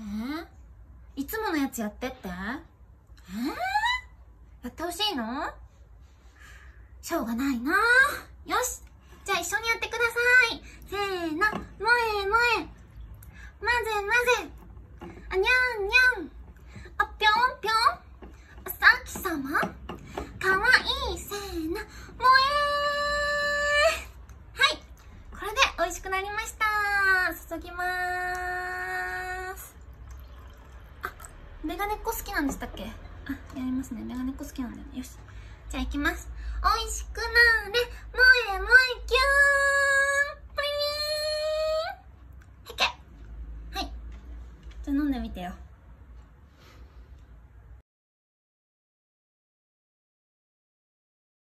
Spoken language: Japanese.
えー、いつものやつやってって？えー、やってほしいの？しょうがないな。よし。じゃあ一緒にやってください。せーの、もえもえ。まぜまぜ。あにゃんにゃん。あぴょんぴょん。あさきさま。かわいい。せーの、もえはい。これで美味しくなりました。注ぎまーメガネっこ好きなんでしたっけ？あ、やりますね。メガネっこ好きなんだよね。よし。じゃあいきます。美味しくなーれ、萌え萌えキューンぷりーへけはい。じゃあ飲んでみてよ。